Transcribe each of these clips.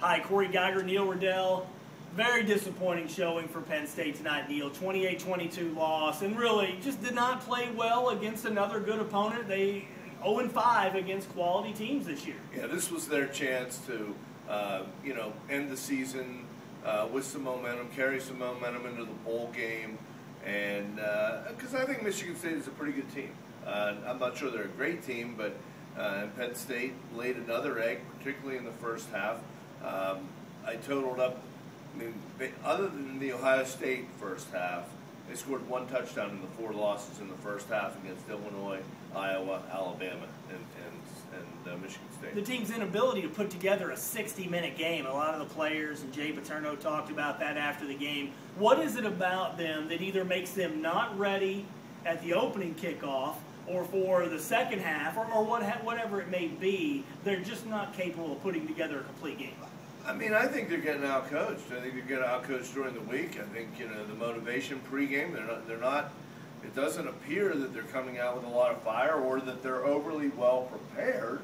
Hi, Cory Giger, Neil Rudel. Very disappointing showing for Penn State tonight, Neil. 28-22 loss, and really just did not play well against another good opponent. They 0-5 against quality teams this year. Yeah, this was their chance to, uh, you know, end the season uh, with some momentum, carry some momentum into the bowl game, and because uh, I think Michigan State is a pretty good team. Uh, I'm not sure they're a great team, but uh, Penn State laid another egg, particularly in the first half. Um, I totaled up. I mean, other than the Ohio State first half, they scored one touchdown in the four losses in the first half against Illinois, Iowa, Alabama, and, and, and uh, Michigan State. The team's inability to put together a 60-minute game. A lot of the players and Jay Paterno talked about that after the game. What is it about them that either makes them not ready at the opening kickoff or for the second half or, or what, whatever it may be, they're just not capable of putting together a complete game? I mean, I think they're getting out coached. I think they're getting out coached during the week. I think you know the motivation pregame. They're not. They're not. It doesn't appear that they're coming out with a lot of fire or that they're overly well prepared.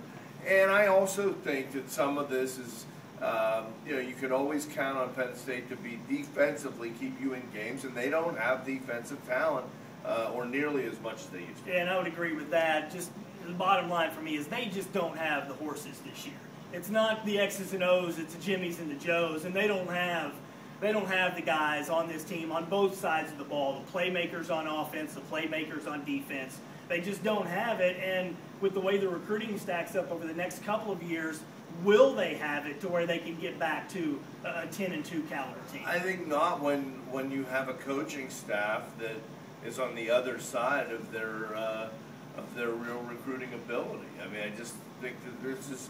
And I also think that some of this is, um, you know, you could always count on Penn State to be defensively keep you in games, and they don't have defensive talent uh, or nearly as much as they used to. Yeah, and I would agree with that. Just the bottom line for me is they just don't have the horses this year. It's not the X's and O's, it's the Jimmys and the Joes, and they don't have they don't have the guys on this team on both sides of the ball, the playmakers on offense, the playmakers on defense. They just don't have it, and with the way the recruiting stacks up over the next couple of years, will they have it to where they can get back to a 10 and 2 caliber team? I think not when when you have a coaching staff that is on the other side of their uh, of their real recruiting ability. I mean, I just think that there's this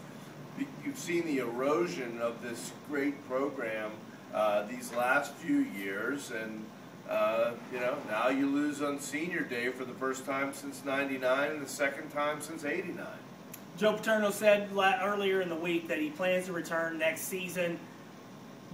you've seen the erosion of this great program uh, these last few years, and uh, you know now you lose on senior day for the first time since '99 and the second time since '89. Joe Paterno said earlier in the week that he plans to return next season.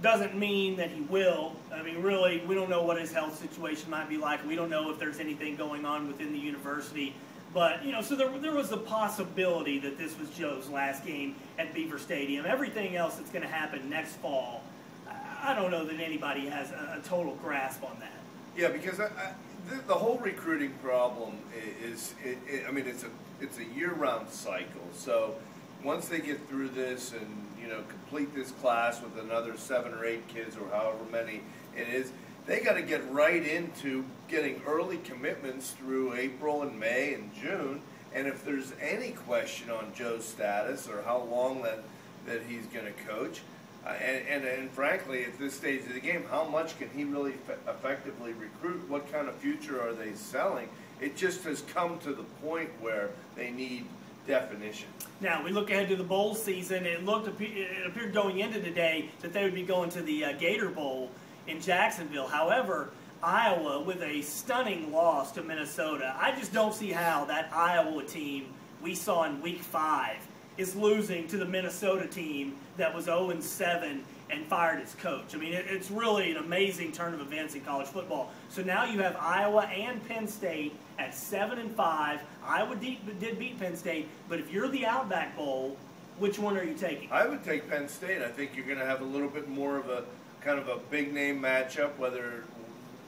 Doesn't mean that he will. I mean, really, we don't know what his health situation might be like. We don't know if there's anything going on within the university but, you know, so there, there was a possibility that this was Joe's last game at Beaver Stadium. Everything else that's going to happen next fall, I don't know that anybody has a, a total grasp on that. Yeah, because I, I, the, the, whole recruiting problem is, it, it, I mean, it's a, it's a year-round cycle. So once they get through this and, you know, complete this class with another seven or eight kids or however many it is, they got to get right into getting early commitments through April and May and June. And if there's any question on Joe's status or how long that, that he's going to coach, uh, and, and, and, frankly, at this stage of the game, how much can he really effectively recruit? What kind of future are they selling? It just has come to the point where they need definition. Now we look ahead to the bowl season. It looked it appeared going into today that they would be going to the uh, Gator Bowl in Jacksonville. However, Iowa with a stunning loss to Minnesota. I just don't see how that Iowa team we saw in week five is losing to the Minnesota team that was 0 7 and fired its coach. I mean, it's really an amazing turn of events in college football. So now you have Iowa and Penn State at 7 and 5. Iowa did beat Penn State, but if you're the Outback Bowl, which one are you taking? I would take Penn State. I think you're going to have a little bit more of a kind of a big name matchup, whether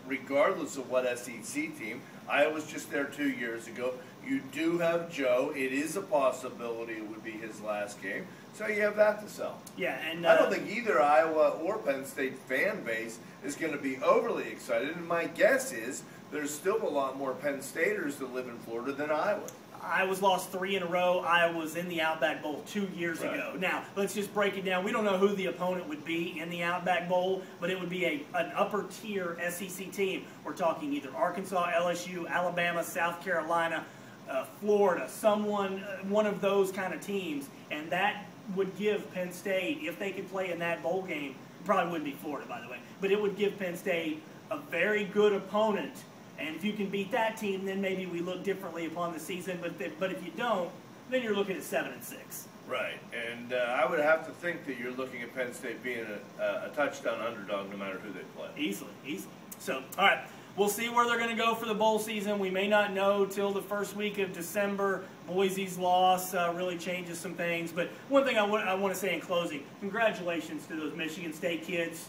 regardless of what SEC team. I was just there two years ago. You do have Joe. It is a possibility it would be his last game. So you have that to sell. Yeah, and uh, I don't uh, think either Iowa or Penn State fan base is going to be overly excited. And my guess is there's still a lot more Penn Staters that live in Florida than Iowa. Iowa's lost three in a row. Iowa was in the Outback Bowl two years right. ago. Now, let's just break it down. We don't know who the opponent would be in the Outback Bowl, but it would be a, an upper tier SEC team. We're talking either Arkansas, LSU, Alabama, South Carolina, uh, Florida, someone, uh, one of those kind of teams. And that would give Penn State, if they could play in that bowl game, probably wouldn't be Florida, by the way, but it would give Penn State a very good opponent and if you can beat that team, then maybe we look differently upon the season. But but if you don't, then you're looking at seven and six. Right, and uh, I would have to think that you're looking at Penn State being a, a touchdown underdog no matter who they play. Easily, easily. So, all right. we'll see where they're going to go for the bowl season. We may not know till the first week of December. Boise's loss uh, really changes some things. But one thing I want to say in closing congratulations to those Michigan State kids.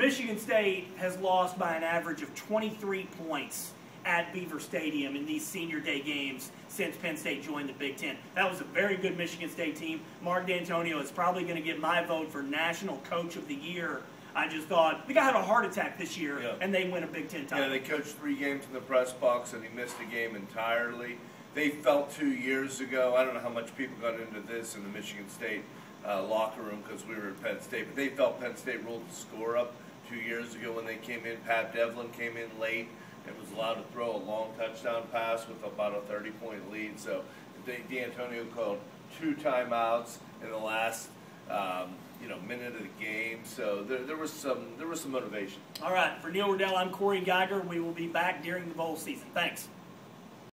Michigan State has lost by an average of 23 points at Beaver Stadium in these senior day games since Penn State joined the Big Ten. That was a very good Michigan State team. Mark Dantonio is probably going to get my vote for National Coach of the Year. I just thought the guy had a heart attack this year, Yeah. and they win a Big Ten title. Yeah, they coached three games in the press box and he missed a game entirely. They felt two years ago, I don't know how much people got into this in the Michigan State uh, locker room because we were at Penn State, but they felt Penn State rolled the score up two years ago when they came in. Pat Devlin came in late and was allowed to throw a long touchdown pass with about a 30 point lead. So Dantonio called two timeouts in the last um, you know minute of the game. So there, there was some there was some motivation. All right, for Neil Rudel, I'm Cory Giger. We will be back during the bowl season. Thanks.